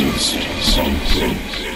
is something.